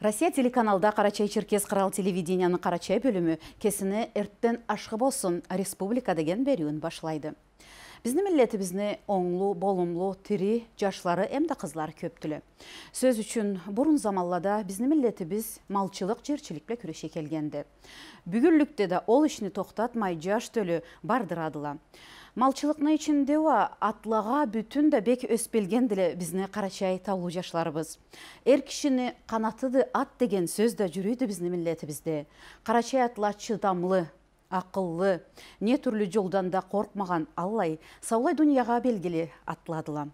Россия телеканалда Карачай Черкес Кырал телевидениянын Карачай бөлүмү кесини эрттен ашкы болсун республика деген берүүн башлайды. Биздин миллетибизни оңлу, болумлу, тири жашлары эмде кызлар көптүлө. Сөз үчүн бурун замаллада миллетибиз малчылык, жерчилик менен күрөшө келгенди. Бүгүнлүктө да ол ишни токтотмай жаш төлү бардырадыла. Малчылыкны ичинде атлага бүтүн да бек өспелген деле бизни карачай таулуу жашларыбыз. Эр кишини канатыды ат деген сөз да жүрүйдү биздин миллетибизде. Карачай атла чыдамлы, акыллы, не түрлүү жолдан да коркмаган Аллай саулай дунияга белгили атладыла.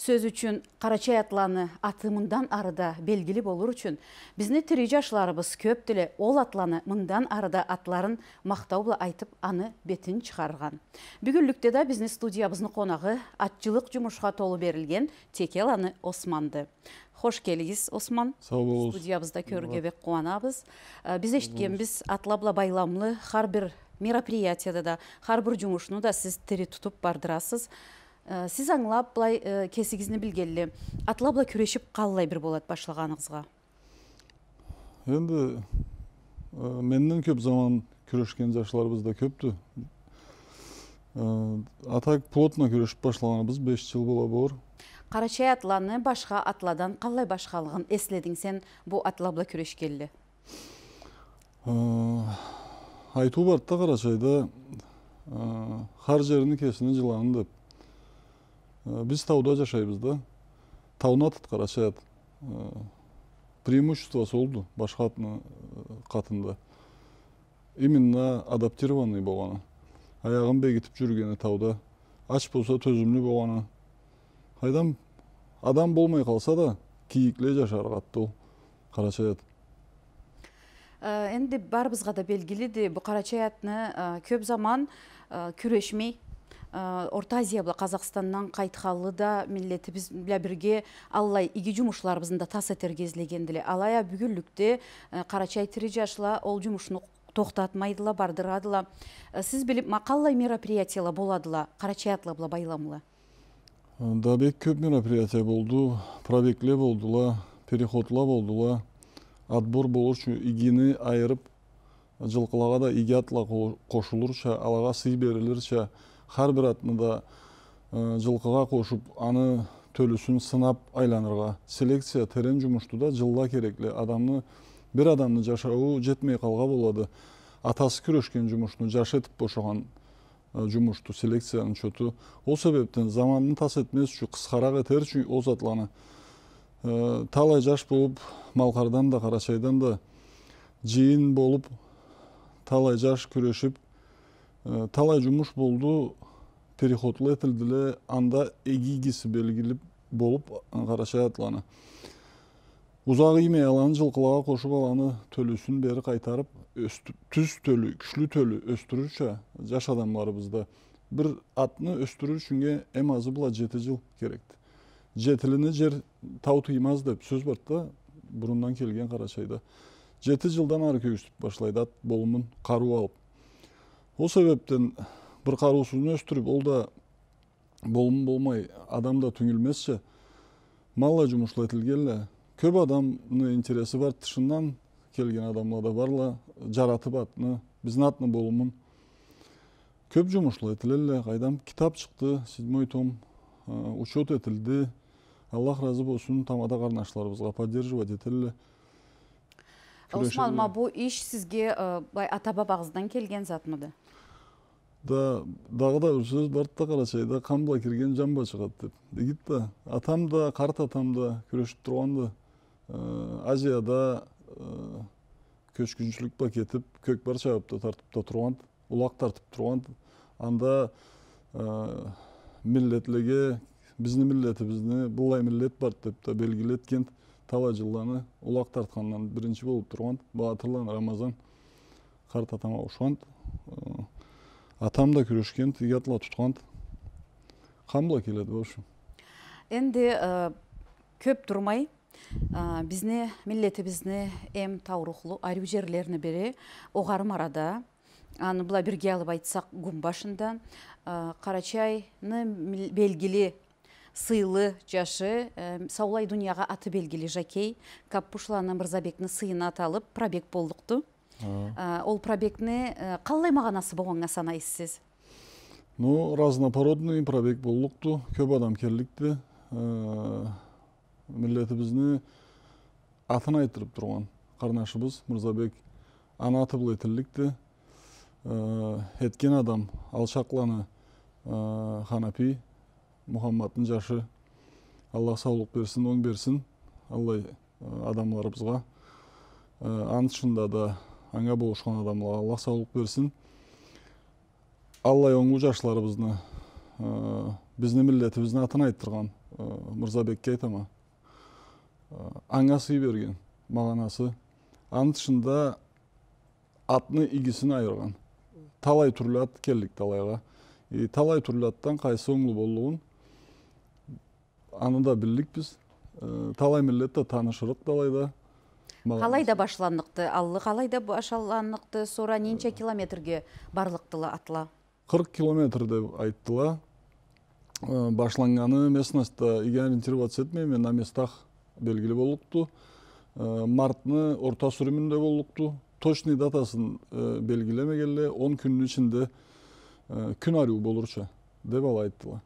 Сөз үчүн карачай атланы аты мындан арыда белгили болур үчүн бизни тири жашларыбыз көп ол атланы мындан арыда атларын менен айтып аны бетин чыгарган бүгүнлүктө да биздин студиябыздын конагы атчылык жумушка толу берилген текеланы османды. Хош келиңиз осман сау болуңуз студиябызда көрүүгө бек кубанабыз биз эшиткенбиз атлабла байламлы ар бир мероприятияда да ар бир жумушуну да сиз тири тутуп бардырасыз сиз аңлап былай кесигиңизди билгеле атыла була күрөшүп каалай бир болот баштаганыңызга эми э, менден көп заман күрөшкен жаштарыбыз да көптү а так плотно күрөшүп башлаганыбыз беш жыл бола болор. Карачай атланы башка атладан кандай башкалыгын эследиң сен? Бул атла була күрөшкеле айтуу бар да карачайда ар жеринин кесини жылан деп. Биз тауда жашайбыз да. Таунат карачаят преимущество солду башка катында. Именно адаптированный болгону. Аягын бекитип жүргени тауда ач болсо төзүмлүү болгону кайдам адам болмой калса да кийик эле жашар каттуу карачай ат энди баарыбызга да белгилиди бул карачай атны көп заман күрөшмөй орто азия була казакстандан кайткалы да миллетибиз менен бирге аллай иги жумушларыбыздын да тас этер кезлеген деле алая бүгүнлүктө карачай тири жашла ол жумушуну токтотмайдыла бардырадыла. Сиз билип кандай мероприятиялар боладыла? Карачай атла байламла да бек көп мероприятия болду пробеглер болдула переходлар болдула отбор болуш үчүн игини айырып жылкыларга да иги атла кошулурча аларга сый берилирче ар бир атында жылкыга кошуп аны төлүсүн сынап айланырга селекция терең жумушту да жылда керек эле адамны бир адамдын жашообу жетмей калга болду атасы күрөшкөн жумушту жаш этип бошогон жумушту селекциянын счету ошол себептен заманды тас этмеш үчүн кыскараак этер үчүн озатланы талай жаш болуп малкардан да карачайдан да жыйын болуп талай жаш күрөшүп талай жумуш болду переходлы этилди эле анда эгигиси белгилүү болуп карачай атыланы узак иймей аланы жылкыларга кошуп аланы төлүсүн бери кайтарып түз төлү күчтүү төлү өстүрүүчү жаш адамдарыбызда бир атны өстүрүү үчүн эң азы була жети жыл керек жетилини жер тау тыймаз деп сөз бар да бурундан келген карачайда жети жылдан ары көгүзтүп баштайт ат болумун каруу алып ошол себептен бір каруусун өстүрүп ол да болмой болмой адам да түңүлмесчи мало жумуштайтылген эле көп адамдын интереси бар тышынан келген адамдар да барла жаратып атны биздин атны болумун көп жумушталат эле кайдам китап чыкты седьмой том учет этилди аллах ыраазы болсун тамада карындаштарыбызга поддерживать эле осман бул иш сизге былай ата бабаңыздан келген затмыды да дагы да бир сөз бар да карачайда камбла кирген жамба чыгат деп дегит да атам да карт атам да күрөшүп турган да азияда көчкүнчүлүк кетип көк бар да тартып да турган улак тартып турган анда миллетлерге биздин миллетибизди булай миллет бар деп да белгилеткен талай жылданы улак тарткандан биринчи болуп турган баатырлан рамазан карт атама окшогон атам да күрөшкөн тигатла туткан камбыла келет в көп турмай бизни миллетибизни эм таврухлуу айрым жерлерине бири огарым арада. Аны былай бирге алып айтсак гум башында. Карачайны белгили сыйлы жашы саулай дунияға аты белгілі жакей. Каппушланы мырзабекні сыйына аталып пробег болдукту ол пробегни кандай мағанасы болгонго санайсыз? Ну разнопородный пробег болдукту көп адам миллетибизни атын айтырып турган карнашыбыз мырзабек аны аты былай тилдикти эткен адам алшакланы ханапи мухаммадтың жашы аллах саулық берсін оң берсін аллай адамдарыбызға антышында да аңа болушкан адамдарга аллах саулық берсін аллай оңлуу жашларыбызны биздин миллетибиздин атын айттырган мырзабекке айтама аңа сый берген мағанасы анын тышында атны игисин айырган талай түрлүү ат келдик талайга талай түрлүү аттан кайсы оңлуу болдугун аны да билдикпиз талай миллет да таанышырык талайда калайда башландыкты аллы калайда башландыкты сора ненче километрге барлыктыла атла кырк километр деп айттыла башланганы местностьта иге ориентироваться этмейм мен на местах белгилүү болупту. Мартны орто сүрүмүндө болупту. Точный датасын белгилемеген эле он күндүн ичинде күн аруу болурчу деп ал айттыла.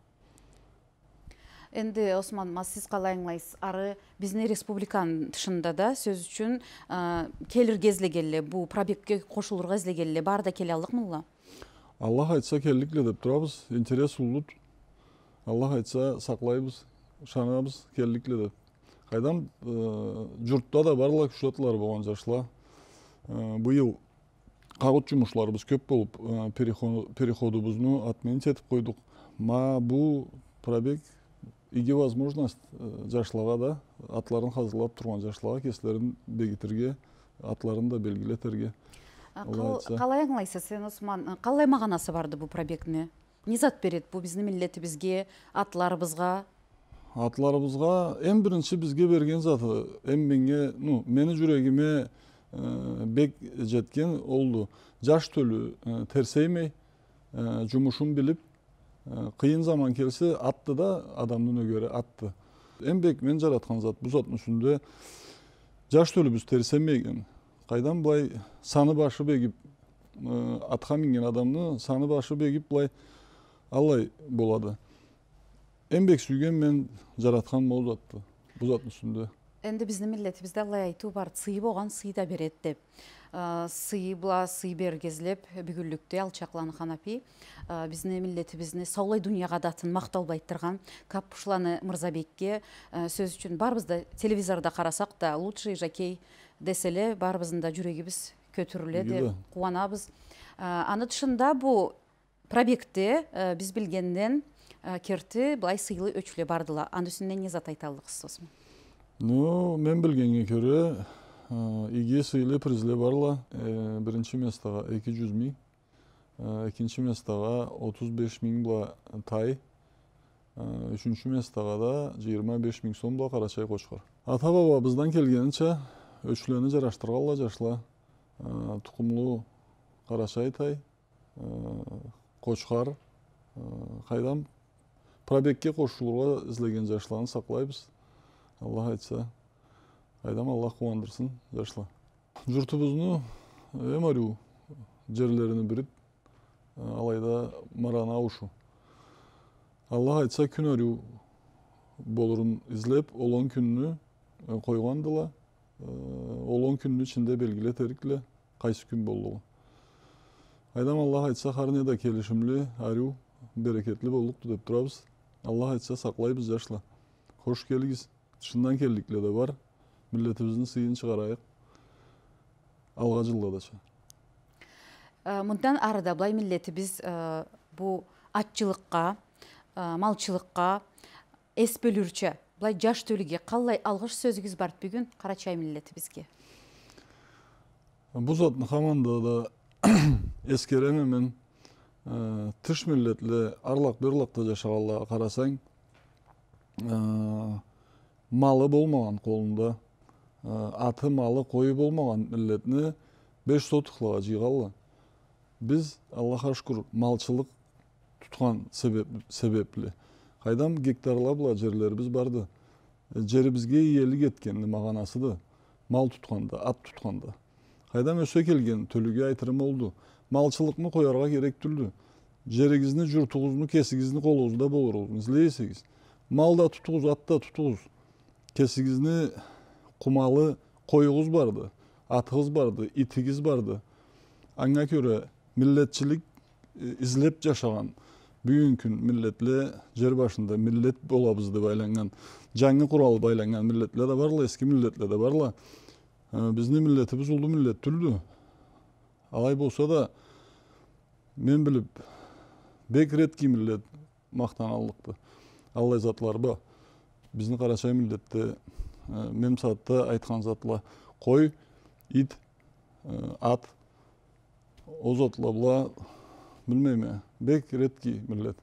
Энди осман ма сиз калай аңлайсыз ары биздин республиканын тышында да сөз үчүн келирге излегеле бул пробегке кошулурга излегеле баары да келе алдыкмынла аллах айтса келдик эле деп турабыз интерес улут аллах айтса саклайбыз ышанабыз келдик эле деп. Кайдам журтта да барлар күчтатылар болгон жашлар быйыл кагут жумушчуларыбыз көп болуп переходубузду отменить койдук ма бул пробег иге возможность жашларга да атларын hazırlап турган жашларга кесилерин бекитирге атларын да белгилетерге калай аңлайсыз? Сен осман кандай маганасы барды бул пробегне эмне зат берет бул биздин миллетибизге атларыбызга атларыбызга эң биринчи бизге берген заты эми менге ну менин жүрөгүмө бек жеткен олду жаш төлү терсеймей жумушун билип кыйын заман келсе атты да адамдын өгөрү атты эмбек мен жараткан зат бул заттын үстүндө жаш төлүбүз терсемеген кайдан былай саны башы бегип атка минген адамны саны башы бегип былай алай болду эмбек сүйгөн мен жараткан могул затты бул заттын үстүндө энди биздин миллетибизде алай айтуу бар сый болгон сый да берет деп сый була сый бергезлеп бүгүллүктү алчакланы ханапи биздин миллетибизди саулай дунияга да атын макталбай айттырган капушланы мырзабекке сөз үчүн баарыбыз да телевизордо карасак да лучший жакей десе эле баарыбыздын да жүрөгүбүз көтөрүлөт кубанабыз анын тышында бул пробегте биз билгенден керти былай сыйлы өчүлө бардыла анын үстүнөн эмне зат айта аласыз ну мен билгенге көрө иги сыйлы призлер барла биринчи местага эки жүз миң экинчи местага отуз беш миң була тай. Үчүнчү местага да жыйырма беш миң сом була кара чай кочкор ата бабабыздан келгенинче өчүлөнү жараштырган жашла тукумлуу кара чай тай. Кочкар кайдам пробегке кошулууга излеген жашларны саклайбыз. Аллах айтса кайдам аллах кубандырсын жашлар журтубузду эң аруу жерлерини бирип алайда марана ушу. Аллах айтса күн аруу болурун излеп олон күннү койгондула олон күндүн ичинде белгилетерик эле кайсы күн болдугу. Кайдам аллах айтса харнияда келишимли аруу берекеттүү болдукту деп турабыз. Аллах айтса саклайбыз жашлар кош келгиз чындан келдик эле да бар миллетибиздин сыйын чыгарайык алга жылдадачы мындан ары да былай миллетибиз бул атчылыкка малчылыкка эс бөлүүрчө былай жаш төлүгө кандай алгыш сөзүңүз бар бүгүн кара чай бул заттын хаманда да эскерем эмен тыш миллет эле арлак берлакта жашаганlarга карасаң малы болмогон колунда аты малы кою болмогон миллетни беш сотыклага жыйгалы биз аллахка шүкүр малчылык туткан себепле. Кайдам гектарлап жерлерибиз барды. Жерибизге ээлик эткендин маганасы да мал тутканда ат тутканда. Кайдам өсө келген төлүгү айтырым болду. Малчылыкны коярга керектүүлдү жериңизди журтуңузду кесигиңизди колуңузда болуруңуз излейсиңиз мал да тутуңуз ат да тутуңуз кесигиңизди кумалы коюңуз барды атыңыз барды итиңиз барды аңа көрө миллетчилик излеп жашаган бүгүнкү миллет эле жер башында миллет болобуз деп айланган жаңы курал байланган миллетлер да барла эски миллетлер да барла биздин миллетибиз улуу миллет түлдү алай болсо да мен билип бек редкий миллет мактаналдыкты алай затларбы биздин кара чай миллетте мем саатта айткан затла кой ит ат озотла була билмейм э бек редкий миллет.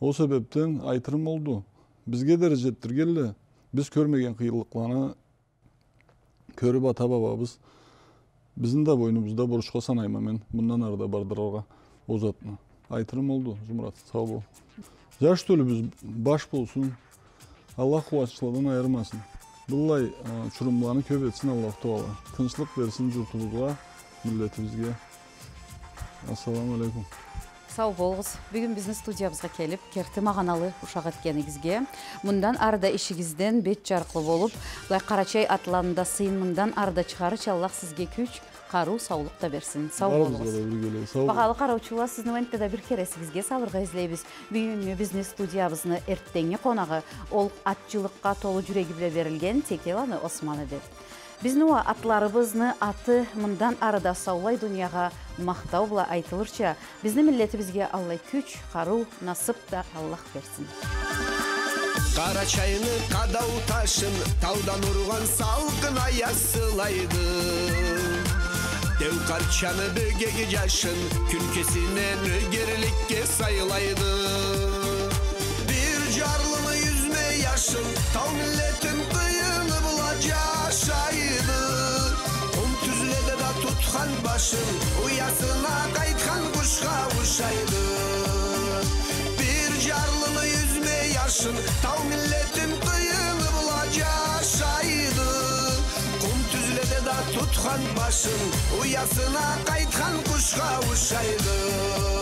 Ошол себептен айтырым болду бизге деле жеттиргеле биз көрмөгөн кыйынлыкларны көрүп ата бабабыз биздин да бойнубузда борчко санайм мен мындан ары да бардырарга озатны айтырым болду жумурат сау бол жаш төлүбүз баш болсун аллах кубатчылыгынан айырмасын булай учурумларны көп этсин аллах таала тынчтык берсин журтубузга миллетибизге ассаламу алейкум сау болуңуз бүгүн биздин студиябызга келип керти маганалы ушак эткениңизге мындан арыда ишиңизден бет жаркылуу болуп былай кара чай атланында сыйын мындан арыда чыгарыч аллах сизге күч каруу саулык да берсин сау болуңуз багалуу кароочулар сиздин уентте да бир кересиңизге салырга излейбиз бүгүнкү биздин студиябыздын эртеңки коногу ол атчылыкка толуу жүрөги биле берилген текеланы османовбек биздин уа атларыбыздын аты мындан арыда саулай дүйнөгө мактау була айтылырча биздин миллетибизге алла күч каруу насып да аллах берсин кара чайны кадау ташын таудан урган салкын аяз сылайды. Dev karçanı bögegi yaşın Külkesine nögerlikке taşın uyasına kaykan kuşka uşaydı. Bir carlılı yüzme yaşın tav milletin kıyını bulacak şaydı. Kum tüzlede de tutkan başın uyasına kaykan kuşka uşaydı.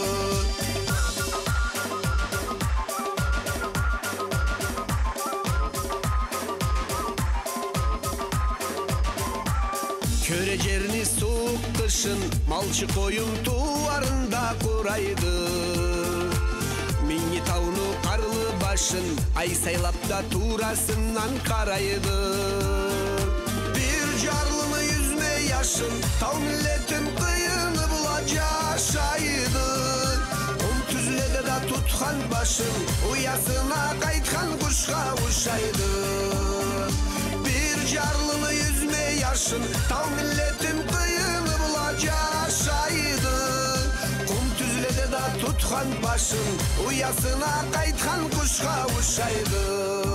малчы коюн тубарында курайды миңи тауну карлы башын ай сайлап да туурасынан карайды бир жарлыны жүзмө жашын тау милетим кыйыны була жашайды кум түзледе да туткан башын уясына кайткан кушка ушайды бир жарлыны жүзмө жашын тау милетим кыйыны була bulacaşaydı Kum tüzlede de tutkan başın Uyasına kaytkan kuşka uşaydı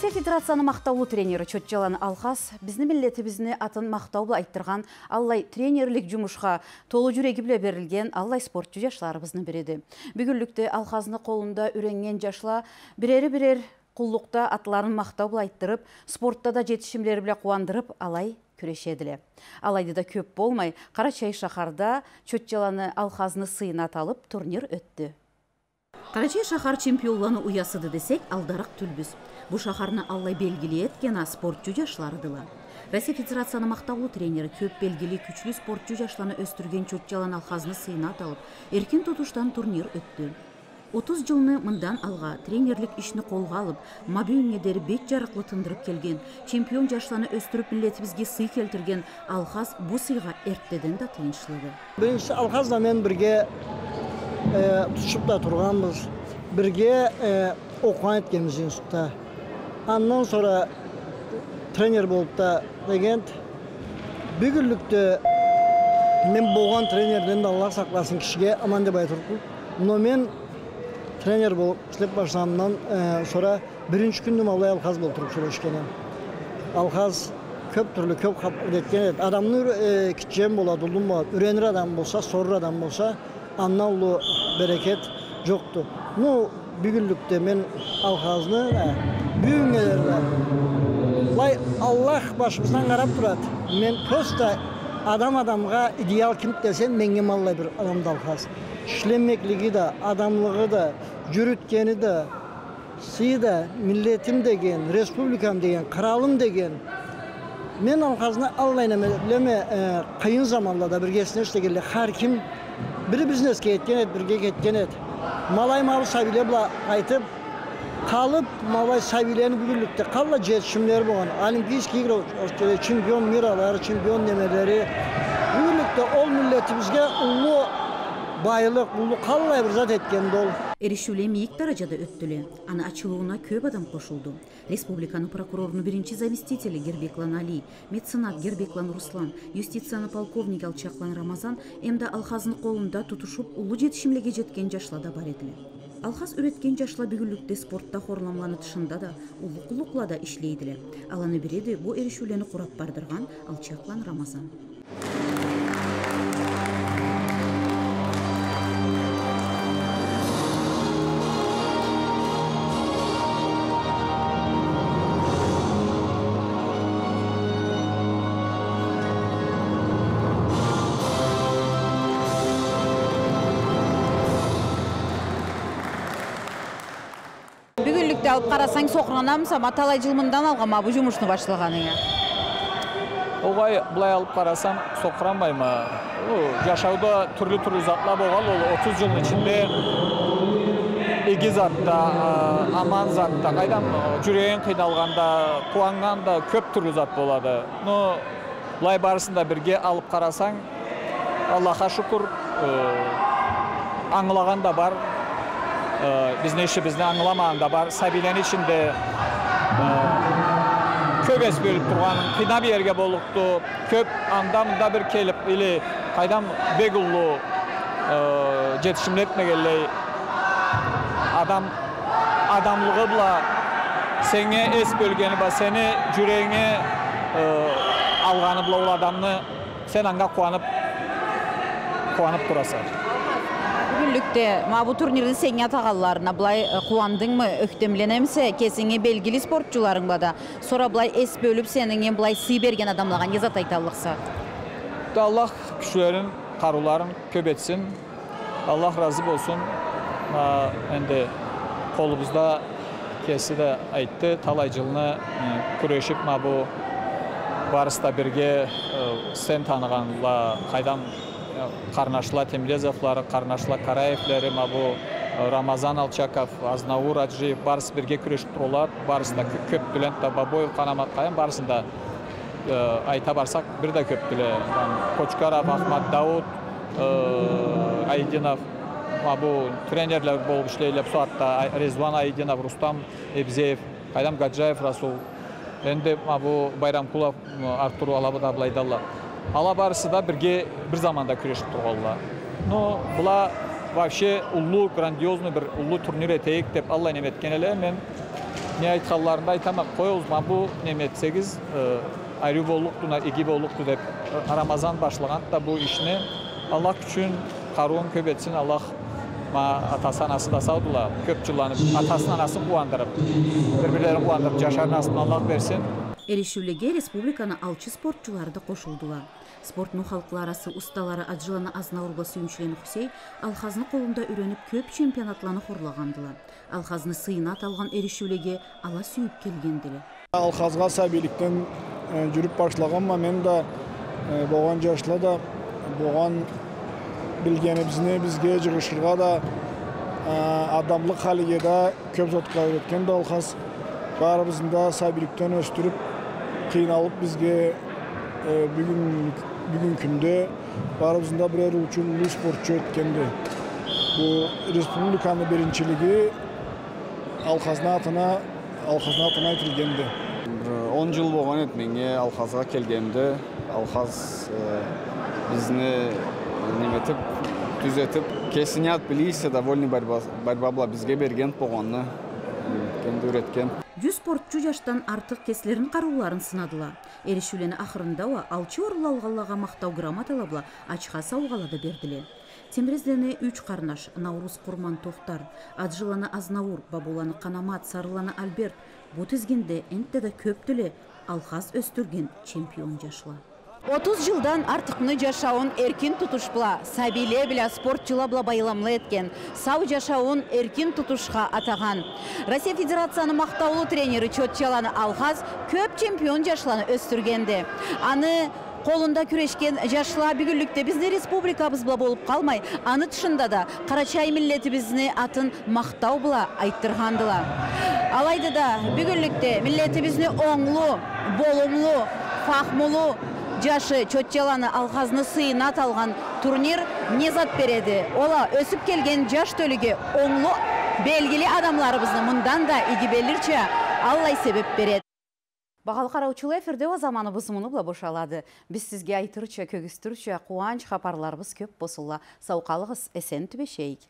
россия федерациянын мактаулуу тренери чотжалан алхас биздин миллетибиздин атын мактау айттырган аллай тренерлик жумушка толуу жүрөги биле берилген аллай спортчу жашларыбыздын бириди бүгүнлүктө алхаздын колунда үйрөнгөн жашла бирери бирер куллукта атларын мактау айттырып спортто да жетишимдери биле кубандырып алай күрөшөдү эле алайда да көп болмой кара чай шаарда чотжаланы алхазны сыйына аталып турнир өттү кара чай шаар чемпионлугунун уясыды десек алдарак түлбүз бул шаарны аллай белгилүү эткен спортчу жашлардыла россия федерациянын мактаулуу тренери көп белгилүү күчлүү спортчу жашланы өстүргөн чот жалан алхазны сыйына аталып эркин тутуштан турнир өттү отуз жылны мындан алга тренерлик ишни колго алып маби үңедери бет жарыклы тындырып келген чемпион жашланы өстүрүп миллетибизге сый келтирген алхаз бу сыйга эртеден да тыйынчлыгы биринчиси алхазла менен бирге тутушуп да турганбыз бирге окуган эткенбиз институтта андан sonra тренер болуп да деген бүгүнлүктө мен болгон тренерден да аллах сакласын кишиге амандебай туруппун но мен тренер болуп иштеп баштаганымдан sonra биринчи күндү алай алхаз болуп туруп сүйлөшкөн алхаз көп түрлүү көп эткен эди адамдын кичен болот улум болот. Үйрөнөр адам болсо сорор адам болсо андан улуу берекет жокту ну бүгүнлүктө мен алхазны бүгүнгелерде былай аллах башыбыздан карап турат мен просто адам адамга идеал ким десе менге маллай бир адамды алхаз ишлемектиги да адамлыгы да жүрүткени да сый да миллетим деген республикам деген кралым деген мен алхазны алла элеме кыйын заманда да биргесине иштеген эле ар ким бири бизнеске кеткен эди бирге кеткен эди малай малы сабиле була кайтып калып малай сабилени бүгүнлүктө калла жетишимдери болгон олимпийский игр чемпион миралары чемпион немелери бүгүнлүктө ол миллетибизге улуу байлык улуу каллай бир зат эткен да ол мийик даражада өттү эле анын ачылууна көп адам кошулду республиканын прокурорунун биринчи заместители гербеклан али меценат гербеклан руслан юстициянын полковниги алчаклан рамазан эмда алхаздын колунда тутушуп улуу жетишимлерге жеткен жашлар да бар эдилер алхаз үйрөткөн жашлар бүгүнлүктө спортто хорломланын тышында да улук улукла да иштейт эле ал аны биреди бул эришүүлөрнү курап бардырган алчаклан рамазан. Бүгүнлүктө алып карасаң сокуранамыз ама талай жыл мындан алган бул жумушну баштаганыңа ылгай былай алып карасам сокуранбайм жашоодо түрлүү түрлүү затлар болгон ол отуз жылдын ичинде иги затта аман затта кайдам жүрөгүң кыйналганда кубанганда көп түрлүү зат болот но былай баарысын да бирге алып карасаң аллахка шүкүр аңлаган да бар. Биздин ишибизди аңламаган да бар сабийлердин ичинде көп эс бөлүп турган кыйнап жерге болукту көп анда мында бир келип или кайдам бек этмеген эле адам адамлыгы була сеңе эс бөлгени ба сени жүрөгүңө алганы була бул адамны сен анга кубанып кубанып турасың бүгүнлүктө мына бул турнирдин сеңе атаганларына былай кубандыңбы өктөмленемсе кесиңе белгилүү спортчуларың да? Sonra былай эс бөлүп сениңе былай сый берген адамдарга эмне зат айта алыкса аллах күчүлөрүн карууларын көп этсин аллах ыраазы болсун энди колубузда кеси да айтты талай жылны күрөшүп мына бул баарыбыз да бирге сен тааныганла кайдам карнашла темирезовлар карнашла караевлер мына бул рамазан алчаков азнаур аджиев баарыбыз бирге күрөшүп тургулар баарыбыз да көп билет да бабоев канамат кайым баарысын да айта барсак бир көп деле кочкаров ахмат дауд айдинов мына бул тренерлер болуп иштей бул убакта резван айдинов рустам эбзеев кайдам гаджаев расул энди мына бул байрамкулов артур алабыда былайдалла ала баарысы да бирге бир заманда күрөшүп тургула но була вообще улуу грандиозный бир улуу турнир этейик деп алла неметкен эле мен эмне айтканларында айтам коебуз мына бул неметсегиз айруу болукту иги деп рамазан башлаган да бул ишни аллах күчүн каруун көп этсин аллах атасы анасы да көп жыланып атасын анасын кубандырып бири бирлерин кубандырып жашар аллах берсин эришүүлөргө республиканын алчы спортчулары да кошулдулар спорттун халкы арасы усталары аджылана азнауурга сүйүнчүлөн хусей алхаздын колунда үйрөнүп көп чемпионатларны хорлагандылар алхаздын сыйына аталган эришүүлөргө ала сүйүп келгендиле алхазга сабийликтен жүрүп башлаганмын. Мен да болгон жашлар да болгон билгенибизни бизге жыгышырга да адамлык халиге да көп затка үйрөткөн да баарыбызды да өстүрүп кыйналып бизге бүгүн бүгүн күндө баарыбыздын да бирер учурлуу спортчу өткенди бул республиканын биринчилиги алхаздын атына алхаздын атына бир он жыл болгон эт менге алхазга келгенимде алхаз бизни неметип түзетип кесинят билийся довольный борьба борьба бизге берген болгону кенди үйрөткөн жүз спортчу жаштан артык кеслерін карууларын сынадыла. Ерішілені акырындабы алчы орылалғалаға мақтау грамат алабыла, ачыға сауғалады бердиле темрездени үч қарнаш, наурыз курман токтар аджыланы азнаур бабуланы канамат сарыланы альберт. Бу тизгинде энтте да көптілі алғаз алхаз чемпион жашыла. 30 жылдан артықны жашауын эркин бұла, сабиле біля спорт жылабла байламлы еткен сау жашауын эркин тутушқа атаған. Россия федерацияны мақтаулы тренері чотчаланы алхаз көп чемпион жашыланы өстіргенде. аны қолында күрешкен жашла бүгінлікте бізді республикабыз бұла болып қалмай аны тышында да қарачай милletibizни атын мақтау бұла айттырғандыла. Алайда да бүгінлікте милletibizни оңлы, болымлы фахмулу жашы чотчаланы алхазны сыйына алган турнир не зат береди ола өсүп келген жаш төлүгө оңлуу белгили адамдарыбызды мындан да игибелирче аллай себеп берет багалуу кароочулар эфирде заманыбыз муну була бошалады. Биз сизге айтырча көгүстүрчү кубанч капарларыбыз көп болсула сау калыңыз эсен түбешейик